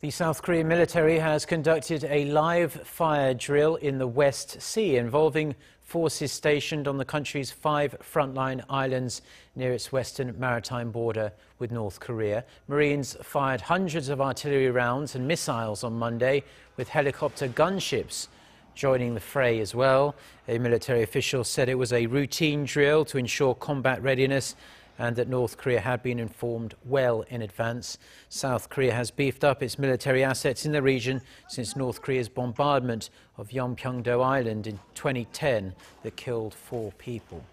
The South Korean military has conducted a live fire drill in the West Sea involving forces stationed on the country's five frontline islands near its western maritime border with North Korea. Marines fired hundreds of artillery rounds and missiles on Monday, with helicopter gunships joining the fray as well. A military official said it was a routine drill to ensure combat readiness and that North Korea had been informed well in advance. South Korea has beefed up its military assets in the region since North Korea's bombardment of Yeonpyeong-do Island in 2010 that killed four people.